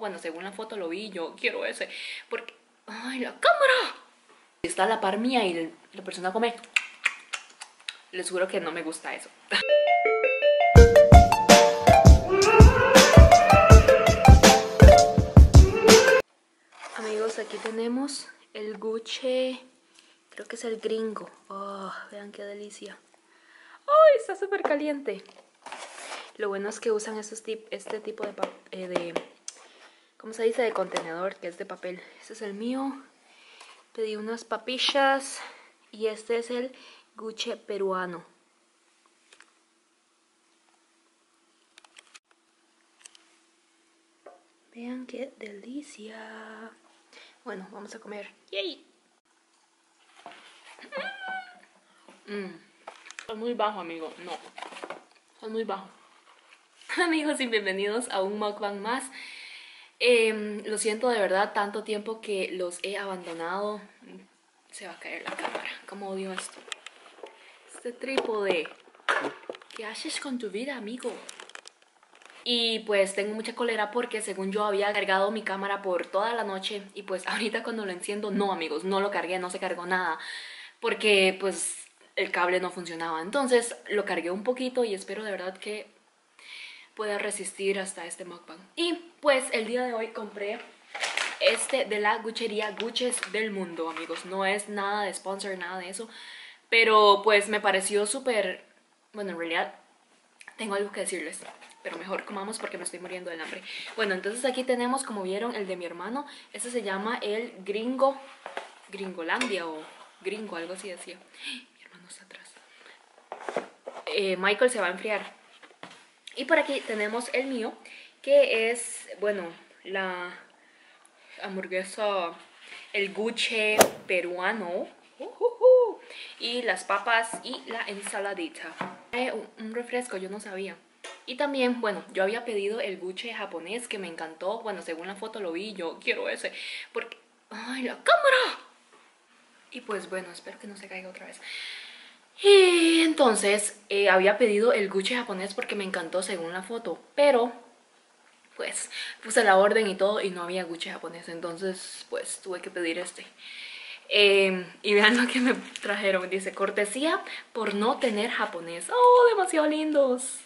Bueno, según la foto lo vi, yo quiero ese. Porque... ¡Ay, la cámara! Está a la par mía y la persona come. Les juro que no me gusta eso. Amigos, aquí tenemos el Gucci. Creo que es el gringo. Oh, vean qué delicia. ¡Ay, está súper caliente! Lo bueno es que usan este tipo de, eh, de ¿cómo se dice? De contenedor, que es de papel. Este es el mío. Pedí unas papillas y este es el Gucci peruano. Vean qué delicia. Bueno, vamos a comer. ¡Yay! Mm. Es muy bajo, amigo. No. Es muy bajo. Amigos y bienvenidos a un mukbang más. Em, lo siento de verdad, tanto tiempo que los he abandonado. Se va a caer la cámara. ¿Cómo odio esto? Este trípode. ¿Qué haces con tu vida, amigo? Y pues tengo mucha cólera porque según yo había cargado mi cámara por toda la noche y pues ahorita cuando lo enciendo, no amigos, no lo cargué, no se cargó nada porque pues el cable no funcionaba. Entonces lo cargué un poquito y espero de verdad que pueda resistir hasta este mukbang. Y pues el día de hoy compré este de la Guchería Guches del Mundo, amigos. No es nada de sponsor, nada de eso. Pero pues me pareció súper... Bueno, en realidad tengo algo que decirles. Pero mejor comamos porque me estoy muriendo del hambre. Bueno, entonces aquí tenemos, como vieron, el de mi hermano. Este se llama el Gringo... Gringolandia o Gringo, algo así decía. Mi hermano está atrás. Eh, Michael se va a enfriar. Y por aquí tenemos el mío, que es, bueno, la hamburguesa, el guche peruano. y las papas y la ensaladita. un refresco, yo no sabía. Y también, bueno, yo había pedido el guche japonés que me encantó. Bueno, según la foto lo vi, yo quiero ese. Porque... ¡Ay, la cámara! Y pues bueno, espero que no se caiga otra vez. Y entonces eh, había pedido el Gucci japonés porque me encantó según la foto, pero pues puse la orden y todo y no había Gucci japonés, entonces pues tuve que pedir este. Em, y vean lo que me trajeron, dice cortesía por no tener japonés. ¡Oh, demasiado lindos!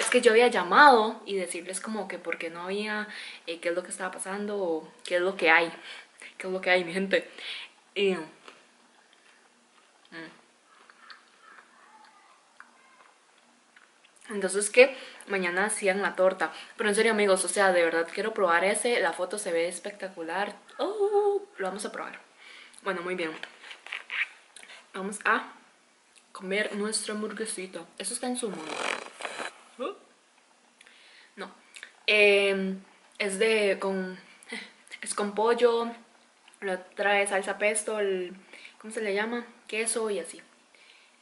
Es que yo había llamado y decirles como que porque no había, eh, qué es lo que estaba pasando o qué es lo que hay. ¿Qué es lo que hay, mi gente? Y, Entonces que mañana hacían la torta. Pero en serio amigos, o sea, de verdad quiero probar ese. La foto se ve espectacular. Oh, lo vamos a probar. Bueno, muy bien. Vamos a comer nuestra hamburguesita. Eso está en su mundo. Uh. No. Em, es de con... Es con pollo. Lo trae salsa pesto. El, ¿Cómo se le llama? Queso y así.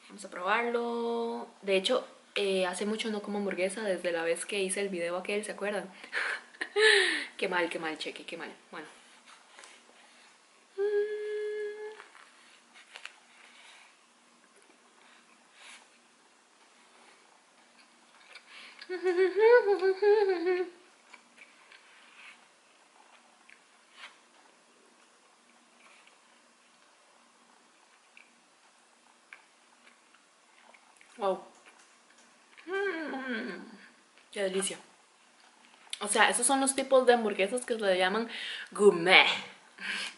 Vamos a probarlo. De hecho, eh, hace mucho no como hamburguesa desde la vez que hice el video aquel, ¿se acuerdan? qué mal, qué mal, cheque, qué mal. Bueno. Wow. Qué delicia. O sea, esos son los tipos de hamburguesas que se le llaman gourmet.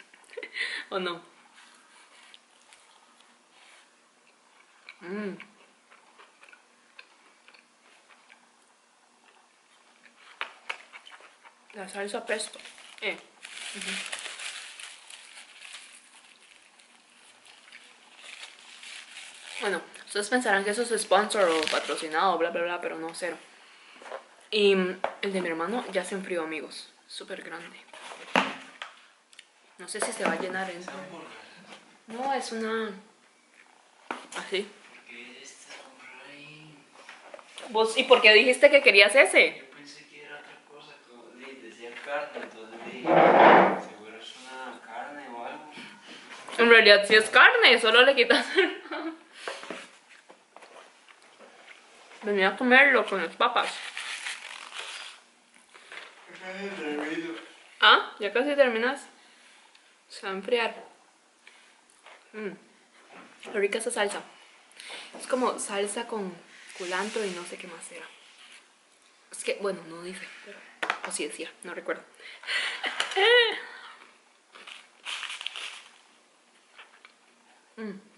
¿O no? Mm. La salsa pesto. Eh. Bueno, ustedes pensarán que eso es sponsor o patrocinado, bla, bla, bla, pero no, cero. Y el de mi hermano ya se enfrió, amigos. Súper grande. No sé si se va a llenar en... No, es una... Así. ¿Vos, ¿Y por qué dijiste que querías ese? Yo pensé que era otra cosa, como decía carne, entonces dije, seguro es una carne o algo. En realidad sí es carne, solo le quitas Venía a comerlo con las papas. Ah, ya casi terminas. Se va a enfriar. Qué rica esa salsa. Es como salsa con culantro y no sé qué más era. Es que, bueno, no dice, pero así decía, no recuerdo. Mm.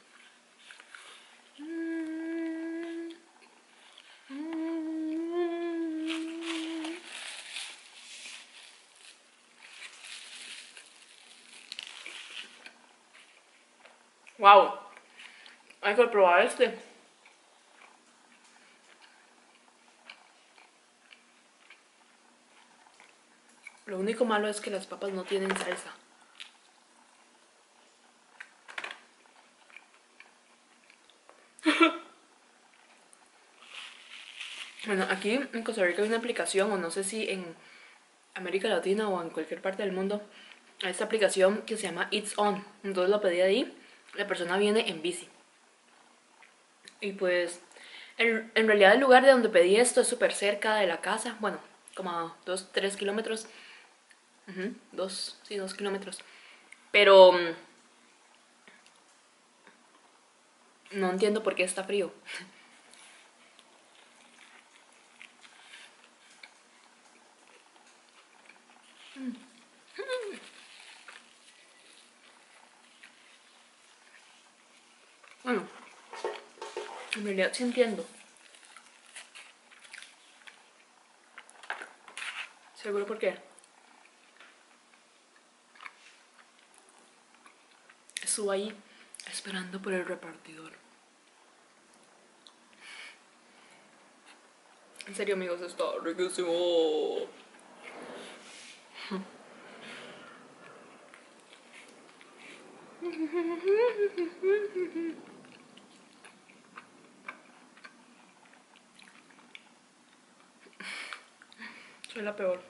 Wow, hay que probar este. Lo único malo es que las papas no tienen salsa. bueno, aquí en Costa Rica hay una aplicación, o no sé si en América Latina o en cualquier parte del mundo, hay esta aplicación que se llama It's On. Entonces lo pedí ahí, la persona viene en bici. Y pues, en, realidad el lugar de donde pedí esto es súper cerca de la casa, bueno, como a 2, 3 kilómetros dos, sí, dos kilómetros. Pero mm, no entiendo por qué está frío. Bueno, en realidad sí entiendo. ¿Seguro por qué? ahí esperando por el repartidor. En serio amigos, está riquísimo. Soy la peor.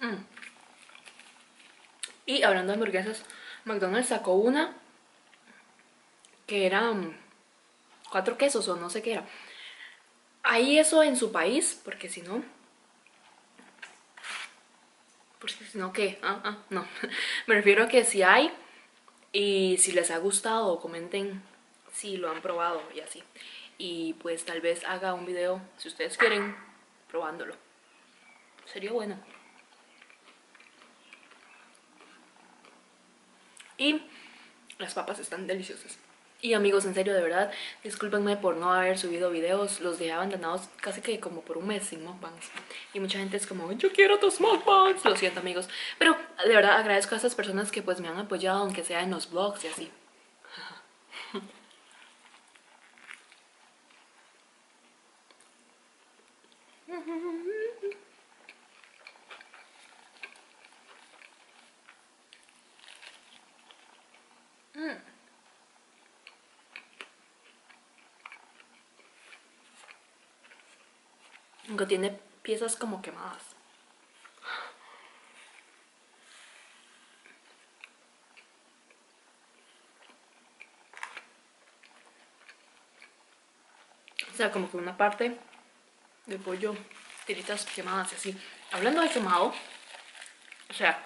Mm. Y hablando de hamburguesas, McDonald's sacó una que era cuatro quesos o no sé qué era. Hay eso en su país, porque si no... Porque si no, ¿qué? Ah, ah, no. Me refiero a que si hay y si les ha gustado, comenten si lo han probado y así. Y pues tal vez haga un video, si ustedes quieren, probándolo. Sería bueno. Y las papas están deliciosas. Y amigos, en serio, de verdad, discúlpenme por no haber subido videos. Los dejé abandonados casi que como por un mes sin mukbangs. Y mucha gente es como, yo quiero tus mukbangs. Lo siento, amigos. Pero de verdad agradezco a esas personas que pues me han apoyado, aunque sea en los vlogs y así. Aunque tiene piezas como quemadas. O sea, como que una parte de pollo, tiritas quemadas y así. Hablando de quemado, o sea,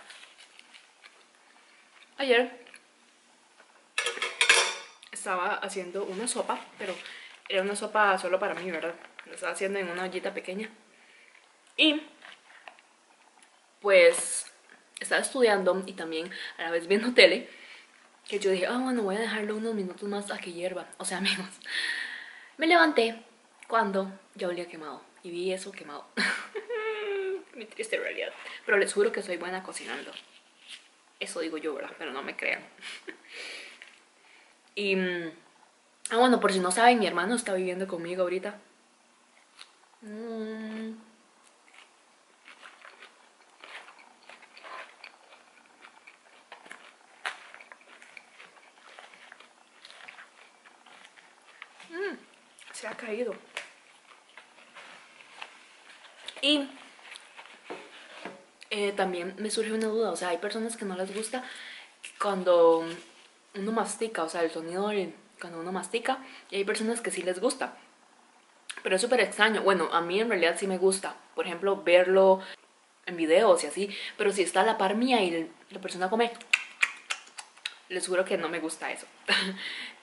ayer estaba haciendo una sopa, pero era una sopa solo para mí, ¿verdad? Lo estaba haciendo en una ollita pequeña. Y pues estaba estudiando y también a la vez viendo tele. Que yo dije, ah, bueno, voy a dejarlo unos minutos más a que hierva. O sea, amigos, me levanté cuando ya olía quemado. Y vi eso quemado. Mi triste realidad. Pero les juro que soy buena cocinando. Eso digo yo, ¿verdad? Pero no me crean. y... Mm, ah, bueno, por si no saben, mi hermano está viviendo conmigo ahorita. Mm. Se ha caído. Y eh, también me surge una duda, o sea, hay personas que no les gusta cuando uno mastica, o sea, el sonido cuando uno mastica, y hay personas que sí les gusta. Pero es súper extraño. Bueno, a mí en realidad sí me gusta. Por ejemplo, verlo en videos y así. Pero si está a la par mía y la persona come, les juro que no me gusta eso.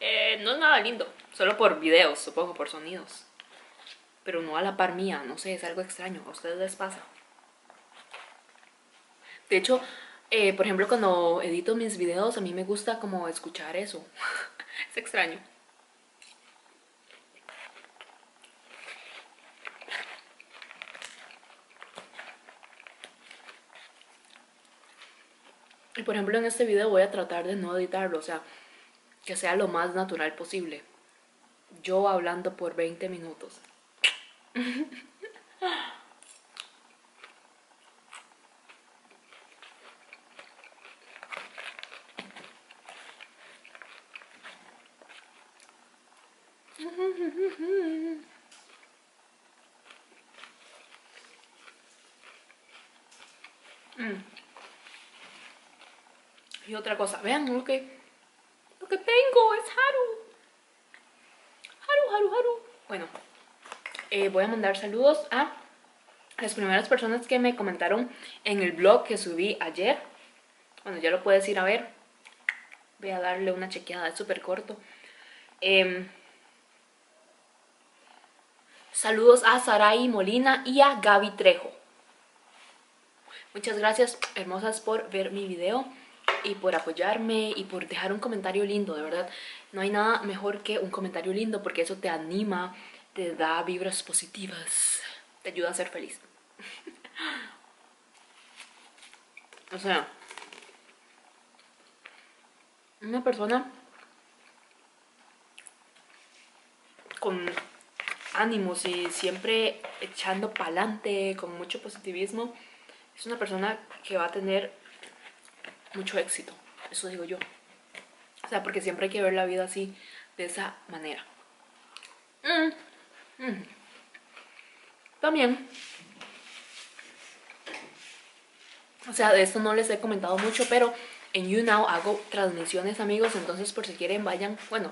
Eh, no es nada lindo. Solo por videos, supongo, por sonidos. Pero no a la par mía. No sé, es algo extraño. A ustedes les pasa. De hecho, eh, por ejemplo, cuando edito mis videos, a mí me gusta como escuchar eso. es extraño. Y por ejemplo en este video voy a tratar de no editarlo, o sea, que sea lo más natural posible. Yo hablando por 20 minutos. Mm. Y otra cosa, vean que, lo que tengo, es Haru. Haru, Haru, Haru. Bueno, voy a mandar saludos a las primeras personas que me comentaron en el blog que subí ayer. Bueno, ya lo puedes ir a ver. Voy a darle una chequeada, es súper corto. Em, saludos a Sarai Molina y a Gaby Trejo. Muchas gracias, hermosas, por ver mi video y por apoyarme y por dejar un comentario lindo, de verdad. No hay nada mejor que un comentario lindo porque eso te anima, te da vibras positivas, te ayuda a ser feliz. o sea, una persona con ánimos y siempre echando pa'lante, con mucho positivismo, es una persona que va a tener mucho éxito. Eso digo yo. O sea, porque siempre hay que ver la vida así, de esa manera. Mm, mm. También, o sea, de esto no les he comentado mucho, pero en YouNow hago transmisiones, amigos. Entonces, por si quieren, vayan. Bueno,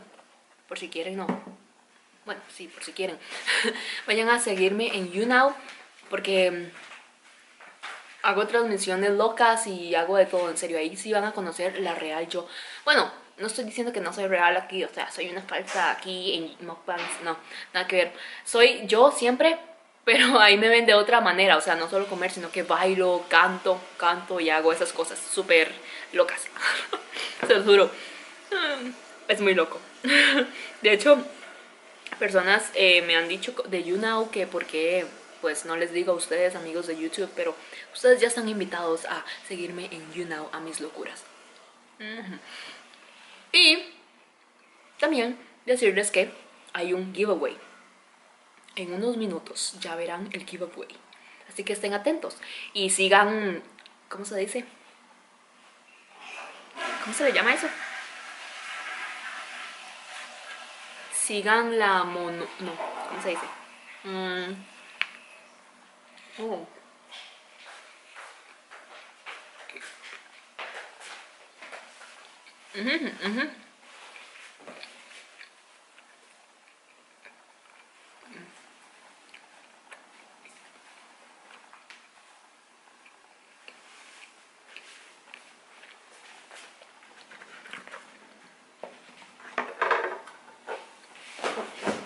por si quieren, no. Bueno, sí, por si quieren. vayan a seguirme en YouNow, porque hago transmisiones locas y hago de todo, en serio. Ahí sí van a conocer la real yo. Bueno, no estoy diciendo que no soy real aquí, o sea, soy una falsa aquí en mukbangs, no, nada que ver. Soy yo siempre, pero ahí me ven de otra manera, o sea, no solo comer, sino que bailo, canto, canto y hago esas cosas súper locas. Se los juro. Es muy loco. De hecho, personas eh, me han dicho de YouNow que porque pues no les digo a ustedes amigos de YouTube, pero ustedes ya están invitados a seguirme en YouNow a mis locuras. También decirles que hay un giveaway. En unos minutos ya verán el giveaway. Así que estén atentos y sigan, ¿cómo se dice? ¿Cómo se le llama eso? Sigan la mono... No, ¿cómo se dice? Mm. Oh.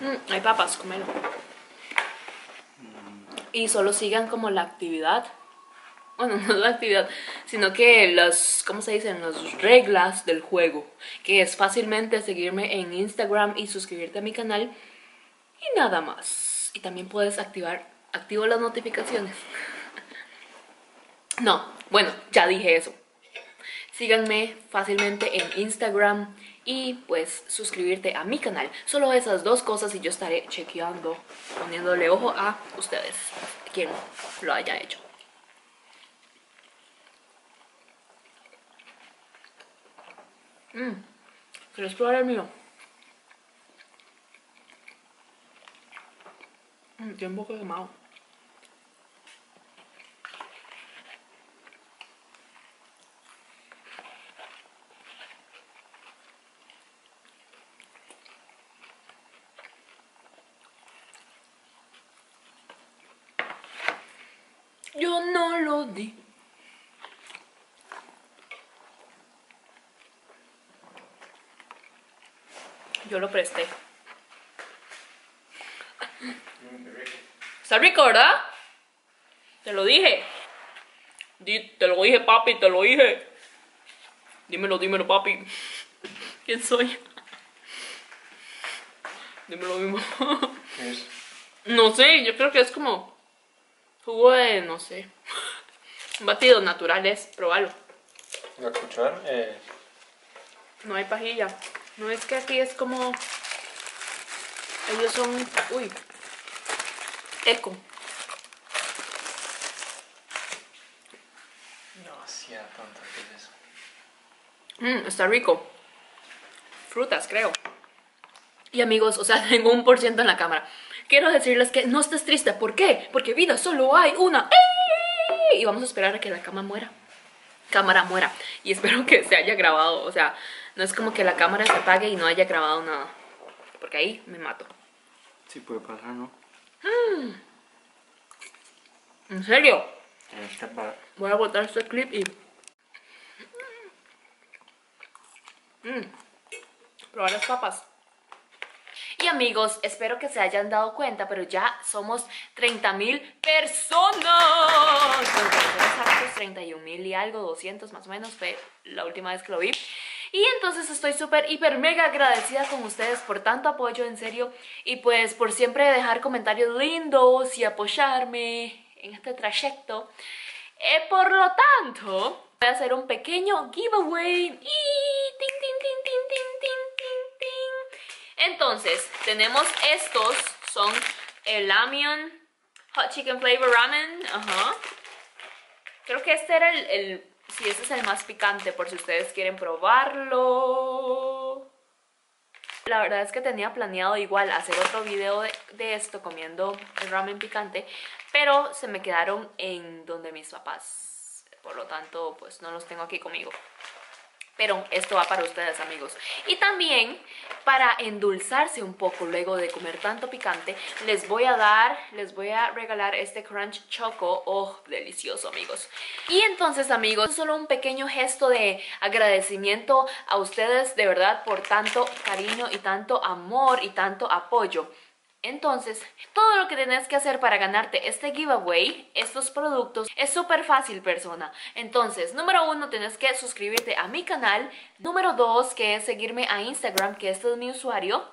Mm, hay papas, comelo. Y solo sigan como la actividad bueno, no la actividad, sino que las, ¿cómo se dicen? Las reglas del juego, que es fácilmente seguirme en Instagram y suscribirte a mi canal y nada más. Y también puedes activar, activo las notificaciones. no, bueno, ya dije eso. Síganme fácilmente en Instagram y pues suscribirte a mi canal. Solo esas dos cosas y yo estaré chequeando, poniéndole ojo a ustedes, quien lo haya hecho. Mmm. ¿Quieres probar el mío? Mmm, tiene un poco quemado. Yo no lo di. Yo lo presté. Está rico, ¿verdad? Te lo dije. Di- te lo dije, papi, te lo dije. Dímelo, dímelo, papi. ¿Quién soy? Dímelo mismo. ¿Qué es? No sé, yo creo que es como jugo de, no sé. Batidos naturales, probalo. ¿Lo escucharon? Eh, No hay pajilla. No es que aquí es como. Ellos son. Uy. Eco. no hacía tonto que es eso. Mm, está rico. Frutas, creo. Y amigos, o sea, tengo un por ciento en la cámara. Quiero decirles que no estés triste. ¿Por qué? Porque vida solo hay una. Y vamos a esperar a que la cámara muera. Cámara muera. Y espero que se haya grabado. O sea, no es como que la cámara se apague y no haya grabado nada. Porque ahí me mato. Sí puede pasar, ¿no? ¿En serio? Voy a botar este clip y... Mm. Probar las papas. Amigos, espero que se hayan dado cuenta, pero ya somos 30 mil personas. Exactos, 31 mil y algo, 200 más o menos, fue la última vez que lo vi. Y entonces estoy súper, hiper, mega agradecida con ustedes por tanto apoyo, en serio. Y pues por siempre dejar comentarios lindos y apoyarme en este trayecto. Eh, por lo tanto, voy a hacer un pequeño giveaway. Y Entonces, tenemos estos. Son el Lamion Hot Chicken Flavor Ramen. Ajá. Creo que este era el, el... Sí, este es el más picante por si ustedes quieren probarlo. La verdad es que tenía planeado igual hacer otro video de, de esto comiendo el ramen picante, pero se me quedaron en donde mis papás. Por lo tanto, pues no los tengo aquí conmigo. Esto va para ustedes, amigos. Y también, para endulzarse un poco luego de comer tanto picante, les voy a dar, les voy a regalar este Crunch Choco. Oh, delicioso, amigos. Y entonces, amigos, solo un pequeño gesto de agradecimiento a ustedes, de verdad, por tanto cariño y tanto amor y tanto apoyo. Entonces, todo lo que tienes que hacer para ganarte este giveaway, estos productos, es súper fácil, persona. Entonces, número uno, tienes que suscribirte a mi canal. Número dos, que es seguirme a Instagram, que este es mi usuario.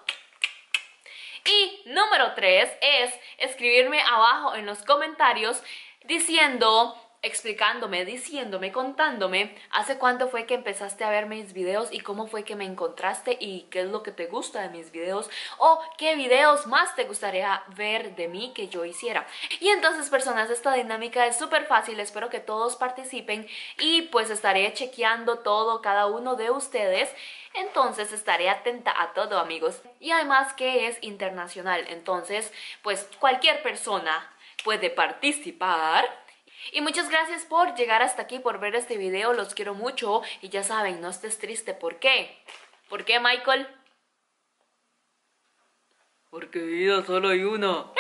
Y número tres es escribirme abajo en los comentarios diciendo, explicándome, diciéndome, contándome hace cuánto fue que empezaste a ver mis videos y cómo fue que me encontraste y qué es lo que te gusta de mis videos o qué videos más te gustaría ver de mí que yo hiciera. Y entonces, personas, esta dinámica es súper fácil, espero que todos participen y pues estaré chequeando todo, cada uno de ustedes. Entonces estaré atenta a todo amigos. Y además que es internacional. Entonces pues cualquier persona puede participar. Y muchas gracias por llegar hasta aquí, por ver este video. Los quiero mucho. Y ya saben, no estés triste. ¿Por qué? ¿Por qué Michael? Porque vida solo hay una.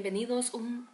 Bienvenidos un